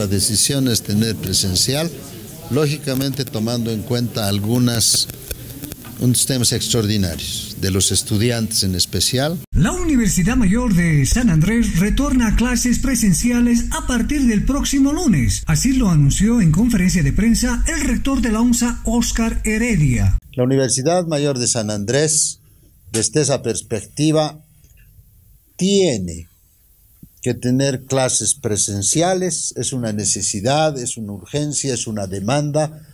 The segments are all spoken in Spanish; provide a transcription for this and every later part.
la decisión es tener presencial, lógicamente tomando en cuenta algunas unos temas extraordinarios, de los estudiantes en especial. La Universidad Mayor de San Andrés retorna a clases presenciales a partir del próximo lunes. Así lo anunció en conferencia de prensa el rector de la UNSA, Oscar Heredia. La Universidad Mayor de San Andrés, desde esa perspectiva, tiene que tener clases presenciales, es una necesidad, es una urgencia, es una demanda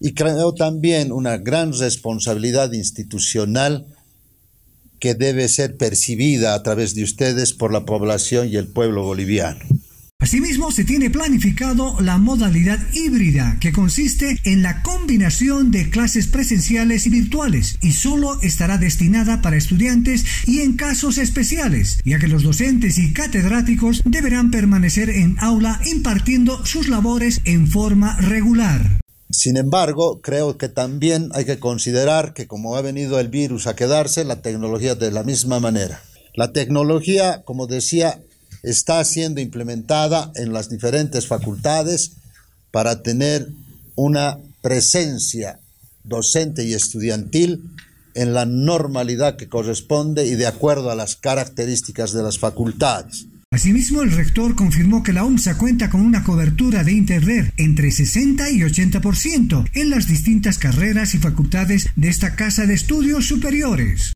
y creo también una gran responsabilidad institucional que debe ser percibida a través de ustedes por la población y el pueblo boliviano. Asimismo, se tiene planificado la modalidad híbrida, que consiste en la combinación de clases presenciales y virtuales, y solo estará destinada para estudiantes y en casos especiales, ya que los docentes y catedráticos deberán permanecer en aula impartiendo sus labores en forma regular. Sin embargo, creo que también hay que considerar que como ha venido el virus a quedarse, la tecnología de la misma manera. La tecnología, como decía, está siendo implementada en las diferentes facultades para tener una presencia docente y estudiantil en la normalidad que corresponde y de acuerdo a las características de las facultades. Asimismo, el rector confirmó que la UMSA cuenta con una cobertura de Internet entre 60 y 80% en las distintas carreras y facultades de esta casa de estudios superiores.